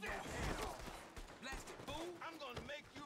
blow your off. Blast it, fool! I'm gonna make you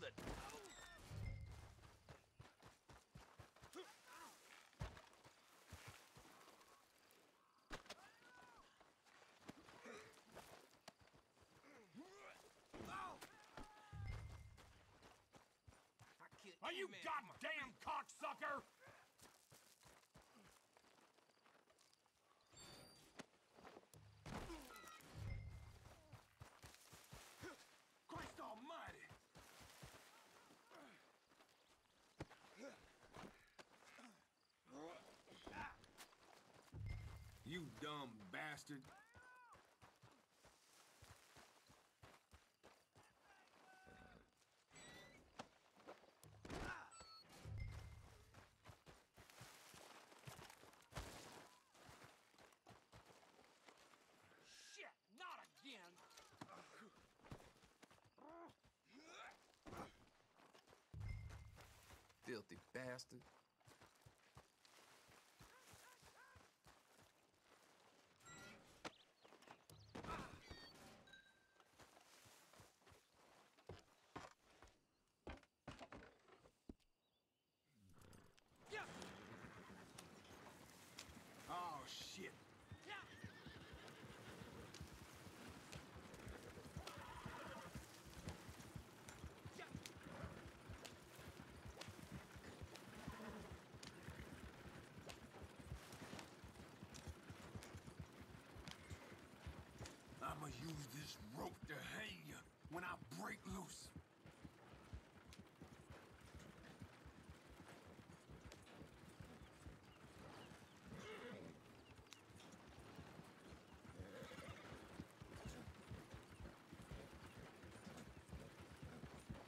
you hear? Of all the... I kill Are you goddamn cocksucker? You dumb bastard. Shit, not again. Filthy bastard. I'ma use this rope to hang you when I break loose.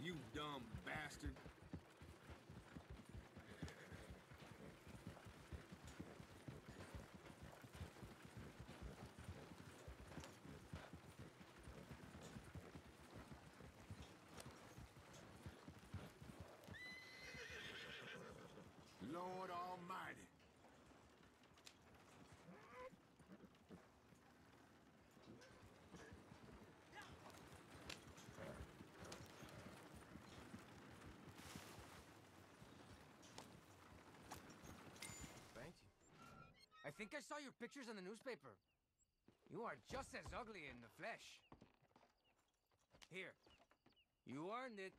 You dumb bastard. Lord Almighty. Thank you. I think I saw your pictures in the newspaper. You are just as ugly in the flesh. Here. You earned it.